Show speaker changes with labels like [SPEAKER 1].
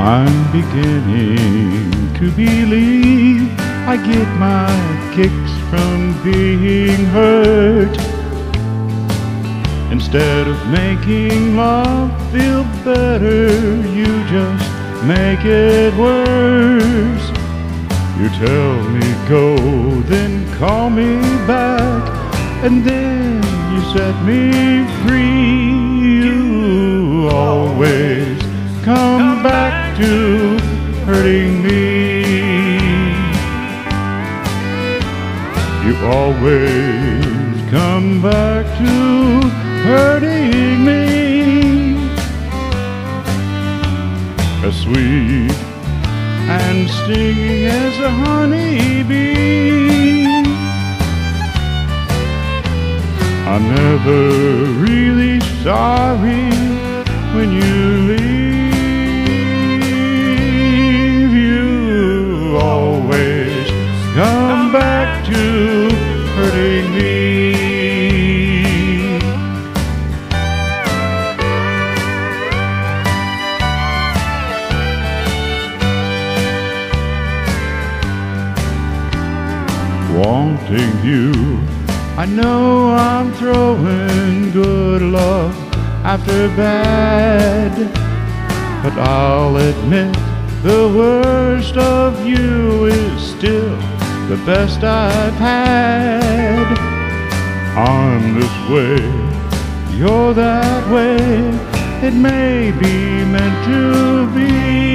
[SPEAKER 1] I'm beginning to believe I get my kicks from being hurt. Instead of making love feel better, you just make it worse. You tell me go, then call me back, and then you set me free. You always me. You always come back to hurting me. As sweet and stinging as a honeybee. I'm never really sorry back to hurting me. Wanting you, I know I'm throwing good love after bad, but I'll admit the worst of best I've had. I'm this way, you're that way. It may be meant to be.